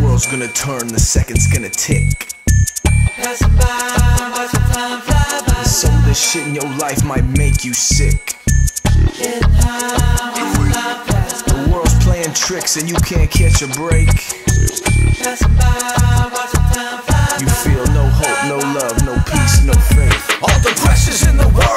World's gonna turn, the second's gonna tick. Passing by, time fly by. This shit in your life might make you sick. Getting high, the The world's playing tricks and you can't catch a break. Passing by, time fly. You feel no hope, no love, no peace, no faith. All the pressures in the world.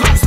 a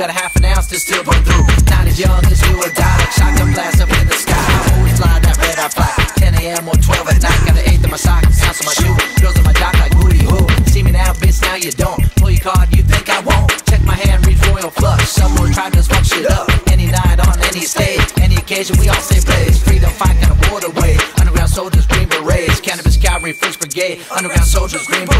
got a half an ounce to still burn through. Not as young as you or die. Shotgun blast up in the sky. I always fly that red eye fly. 10 a.m. or 12 at night. Got an eighth of my sock, ounce in my shoe. Girls in my dock like booty who. See me now, bitch, now you don't. Pull your card, you think I won't. Check my hand, read royal flush. Someone tried to fuck shit up. Any night on any stage, any occasion, we all say blaze. Freedom fight, got a waterway. Underground soldiers, green berets. Cannabis cavalry, first brigade. Underground soldiers, green berets.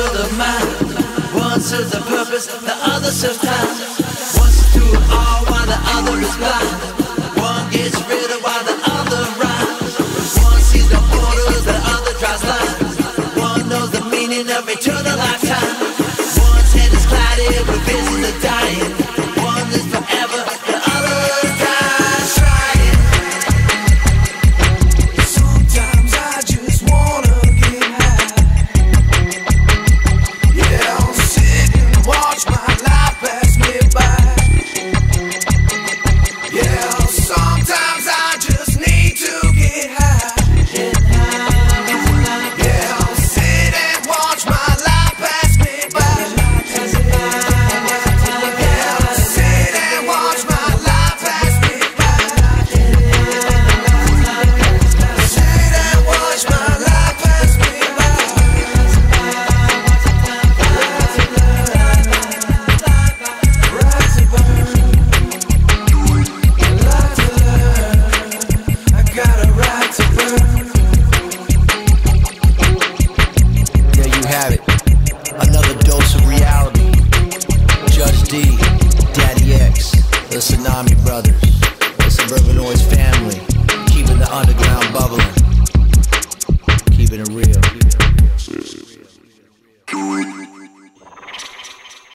world of man, One serves a purpose, the other serves time. One's to all while the other is blind. One gets rich.